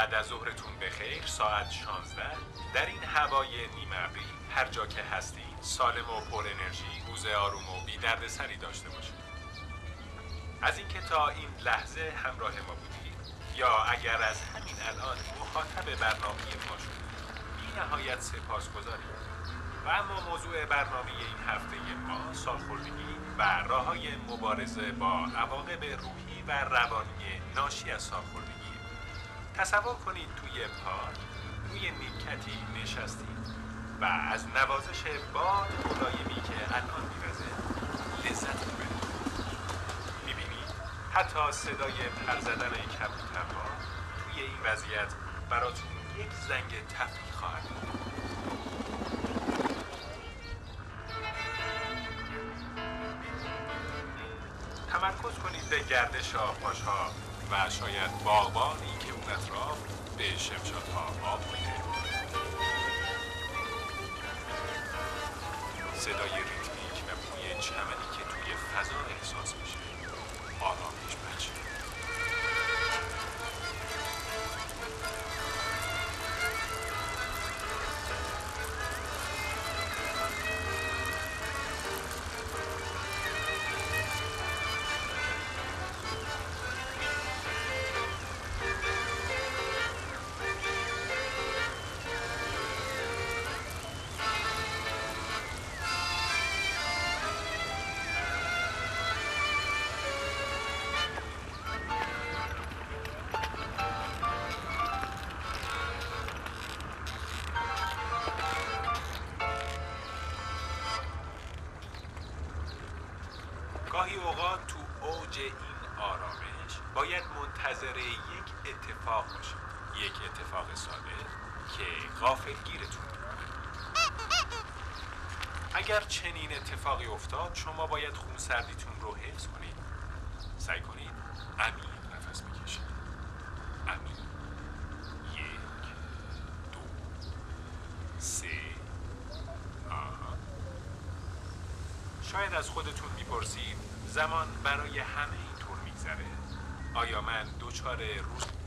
بعد از ظهرتون بخیر ساعت 16 در این هوای نیمابری هر جا که هستید سالم و پر انرژی روز آروم و بی سری داشته باشید. از اینکه تا این لحظه همراه ما بودید یا اگر از همین الان مخاطب برنامه ما شدید بی نهایت سپاس گذاریم. و اما موضوع برنامه این هفته ما سالخوردگی و راه های مبارزه با عواقب روحی و روانی ناشی از سالخوردگی. تصور کنید توی پارک روی نیمکتی نشستید و از نوازش باد ملایمی که الان میوزه لذت می‌برید. می‌بینید؟ حتی صدای پر زدن کبوترها توی این وضعیت براتون یک زنگ تفریح خواهد بود. تمرکز کنید به گردش آبپاشها و شاید باغبانی که اون اطراف به شمشادها آب میده. صدای آرامش. باید منتظر یک اتفاق باشید. یک اتفاق ساده که غافلگیرتون اگر چنین اتفاقی افتاد شما باید خونسردیتون رو حفظ کنید. سعی کنید عمیق نفس بکشید. عمیق یک دو سه. آها. شاید از خودتون می‌پرسید زمان برای همه میگذره آیا من دوچار روز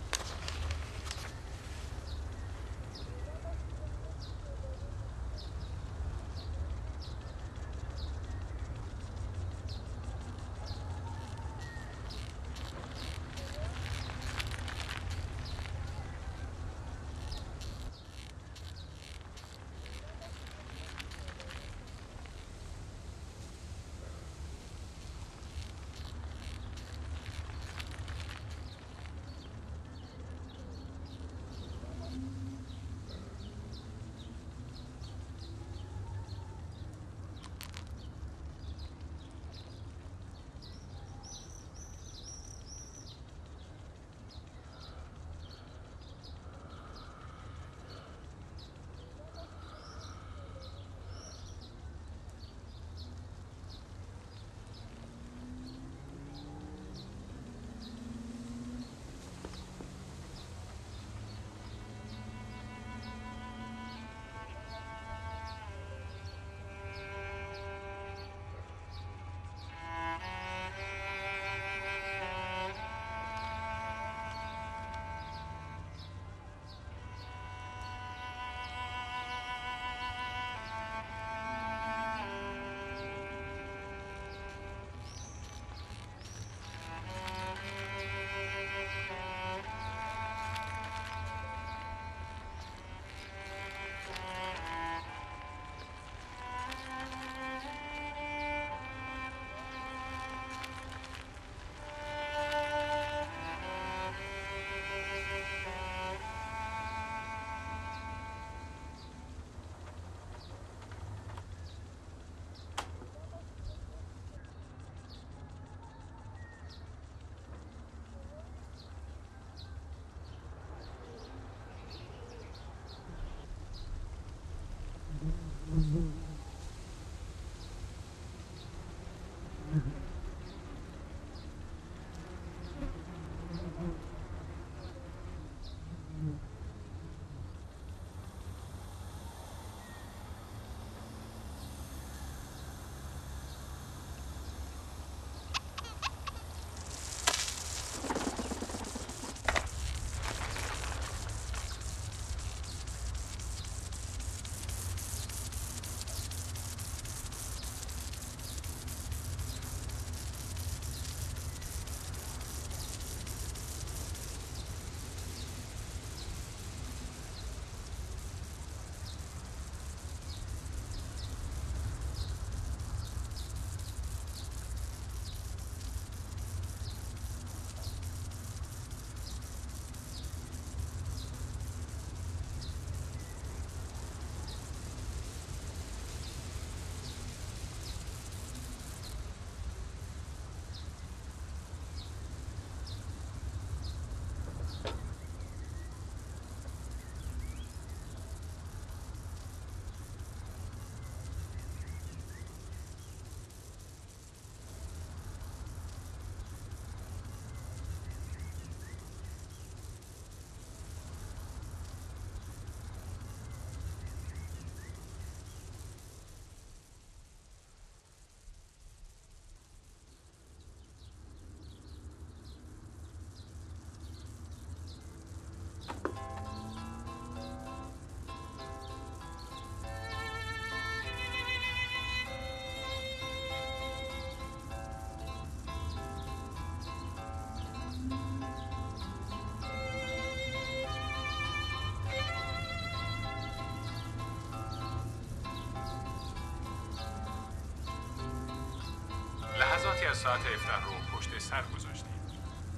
قسمتی از ساعت افتر رو پشت سر گذاشتید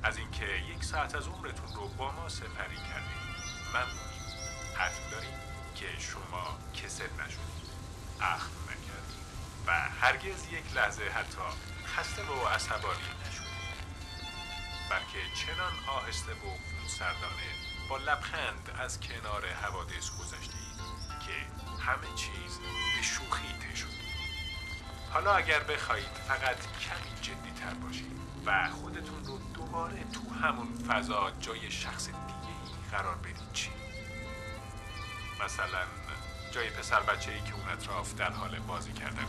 از اینکه یک ساعت از عمرتون رو با ما سپری کردید ممنونیم حتم داریم که شما کسل نشدید. اخم نکردید. و هرگز یک لحظه حتی خسته و عصبانی نشدید. بلکه چنان آهسته و سردانه با لبخند از کنار حوادث گذشتید که همه چیز به شوخی شد. حالا اگر بخواهید فقط کمی جدی تر باشید و خودتون رو دوباره تو همون فضا جای شخص دیگه ای قرار بدید چی؟ مثلا جای پسر بچه ای که اون اطراف در حال بازی کردنه